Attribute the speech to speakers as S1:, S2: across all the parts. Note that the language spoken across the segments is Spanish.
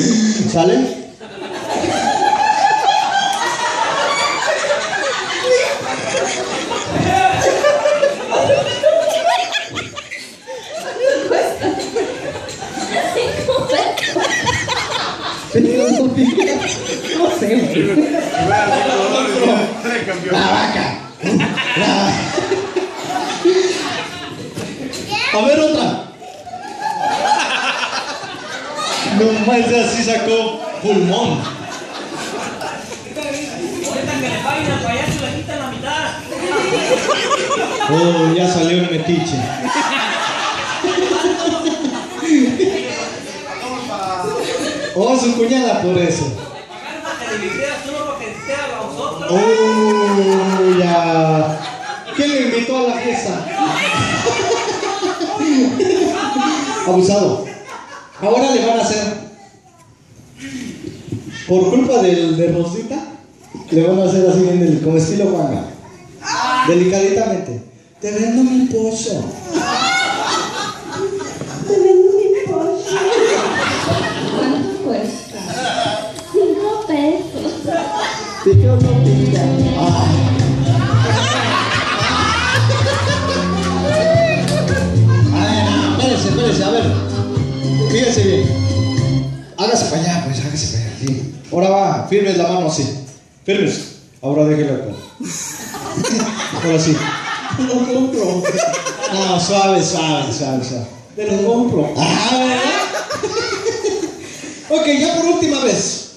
S1: ¿Sale?
S2: No sé, güey.
S1: La vaca. La- A ver otra. No más de así sacó pulmón.
S3: Ahorita que le paguen al payaso le quitan la mitad.
S1: Oh, ya salió el metiche. Oh, su cuñada por eso. Oh, ya. ¿Quién le invitó a la fiesta? Abusado. Ahora le van a hacer. Por culpa del, de Rosita, le van a hacer así en el, como estilo Juanga. Delicaditamente. Te vendo mi pollo. Te vendo mi pollo.
S4: ¿Cuánto cuesta? Cinco pesos.
S1: Quiero una pilla. Ay. Ay, no, espérese, espérese, a ver. Fíjese bien. Hágase para allá, pues, hágase para allá. Ahora va, firmes la mano así. Firmes. Ahora déjela acá. Ahora sí.
S2: Lo compro.
S1: No, suave, suave, suave, suave.
S2: Te lo compro.
S1: Ah, ¿verdad? ok, ya por última vez.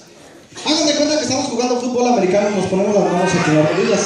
S1: Hagan de cuenta que estamos jugando fútbol americano y nos ponemos las manos entre las rodillas.